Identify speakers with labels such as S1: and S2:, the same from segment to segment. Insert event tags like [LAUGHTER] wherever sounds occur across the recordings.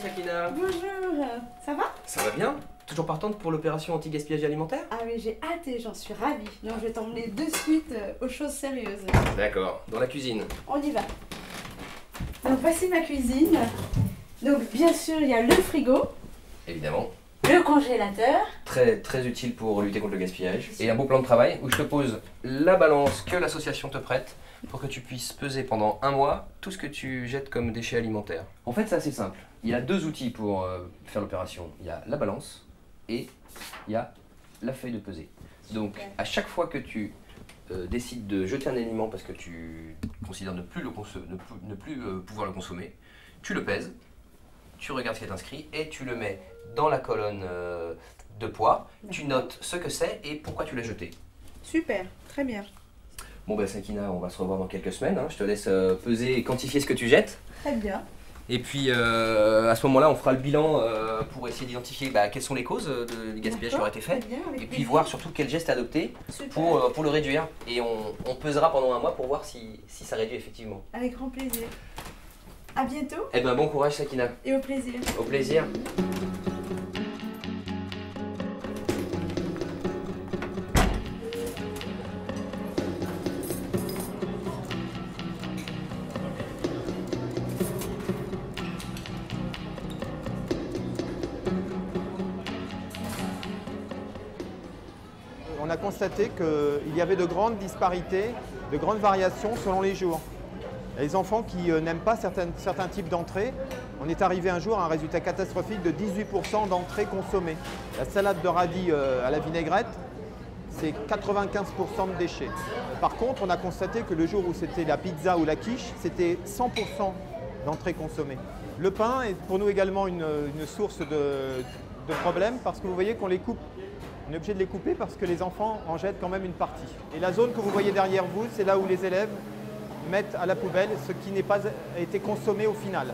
S1: Sakina.
S2: Bonjour, ça va?
S1: Ça va bien Toujours partante pour l'opération anti-gaspillage alimentaire?
S2: Ah oui, j'ai hâte et j'en suis ravie. Donc je vais t'emmener de suite euh, aux choses sérieuses.
S1: D'accord, dans la cuisine.
S2: On y va. Donc voici ma cuisine. Donc bien sûr, il y a le frigo,
S1: Évidemment.
S2: le congélateur.
S1: Très, très utile pour lutter contre le gaspillage. Et un beau plan de travail où je te pose la balance que l'association te prête pour que tu puisses peser pendant un mois tout ce que tu jettes comme déchets alimentaires. En fait, c'est assez simple. Il y a deux outils pour euh, faire l'opération. Il y a la balance et il y a la feuille de pesée. Donc, à chaque fois que tu euh, décides de jeter un aliment parce que tu considères ne plus, le ne plus, ne plus, euh, pouvoir le consommer, tu le pèses, tu regardes ce qui est inscrit et tu le mets dans la colonne de poids. Tu notes ce que c'est et pourquoi tu l'as jeté.
S2: Super, très bien.
S1: Bon ben Sakina, on va se revoir dans quelques semaines. hein. Je te laisse euh, peser et quantifier ce que tu jettes.
S2: Très bien.
S1: Et puis euh, à ce moment-là, on fera le bilan euh, pour essayer d'identifier bah, quelles sont les causes de- du gaspillage qui
S2: D'accord,
S1: aura été fait.
S2: bien,
S1: Et puis
S2: plaisir.
S1: voir surtout quel geste adopter pour, pour le réduire. Et on, on pesera pendant un mois pour voir si, si ça réduit effectivement.
S2: Avec grand plaisir. À bientôt
S1: Eh ben bon courage Sakina.
S2: et au plaisir.
S1: Au plaisir.
S3: On a constaté qu'il y avait de grandes disparités, de grandes variations selon les jours. Les enfants qui euh, n'aiment pas certains types d'entrées, on est arrivé un jour à un résultat catastrophique de 18% d'entrées consommées. La salade de radis euh, à la vinaigrette, c'est 95% de déchets. Par contre, on a constaté que le jour où c'était la pizza ou la quiche, c'était 100% d'entrées consommées. Le pain est pour nous également une, source de, de problèmes parce que vous voyez qu'on les coupe on est obligé de les couper parce que les enfants en jettent quand même une partie. Et la zone que vous voyez derrière vous, c'est là où les élèves mettent à la poubelle ce qui n'est pas été consommé au final.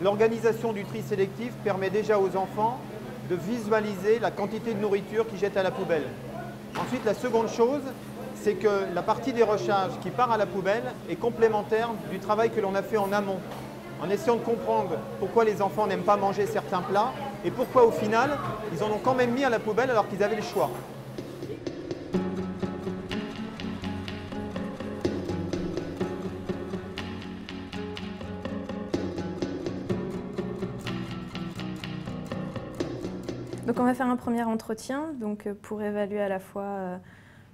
S3: L'organisation du tri sélectif permet déjà aux enfants de visualiser la quantité de nourriture qu'ils jettent à la poubelle. Ensuite, la seconde chose, c'est que la partie des recharges qui part à la poubelle est complémentaire du travail que l'on a fait en amont, en essayant de comprendre pourquoi les enfants n'aiment pas manger certains plats et pourquoi au final, ils en ont quand même mis à la poubelle alors qu'ils avaient le choix.
S4: Donc on va faire un premier entretien donc, euh, pour évaluer à la fois euh,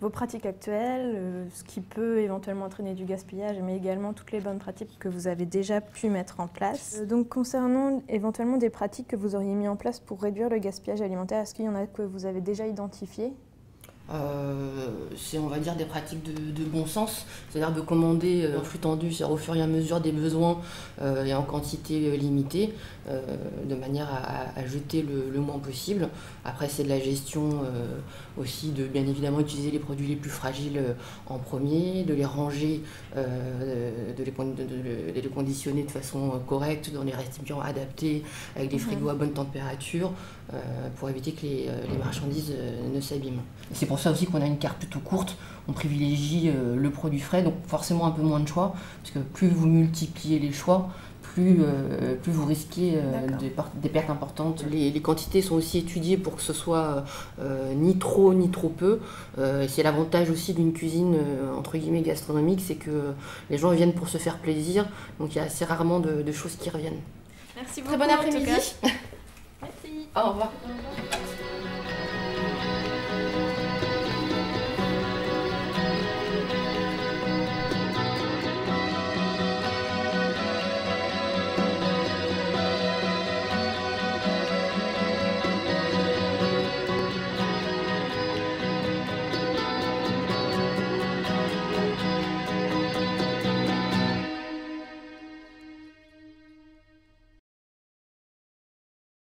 S4: vos pratiques actuelles, euh, ce qui peut éventuellement entraîner du gaspillage, mais également toutes les bonnes pratiques que vous avez déjà pu mettre en place. Euh, donc concernant éventuellement des pratiques que vous auriez mis en place pour réduire le gaspillage alimentaire, est-ce qu'il y en a que vous avez déjà identifiées?
S5: Euh, c'est on va dire des pratiques de, de bon sens, c'est-à-dire de commander euh, en flux tendu, c'est-à-dire au fur et à mesure des besoins euh, et en quantité euh, limitée, euh, de manière à, à jeter le, le moins possible. Après c'est de la gestion euh, aussi de bien évidemment utiliser les produits les plus fragiles euh, en premier, de les ranger, euh, de, les, con- de- de- de les conditionner de façon euh, correcte dans les récipients adaptés, avec des frigos à bonne température, euh, pour éviter que les, euh, les marchandises euh, ne s'abîment. C'est pour ça aussi qu'on a une carte plutôt courte. On privilégie euh, le produit frais, donc forcément un peu moins de choix, parce que plus vous multipliez les choix, plus, euh, plus vous risquez euh, des, pertes importantes. Les, les quantités sont aussi étudiées pour que ce soit euh, ni trop ni trop peu. Euh, c'est l'avantage aussi d'une cuisine euh, entre guillemets gastronomique, c'est que les gens viennent pour se faire plaisir, donc il y a assez rarement de, de choses qui reviennent.
S4: Merci
S5: Très bon après-midi. [LAUGHS] Au revoir.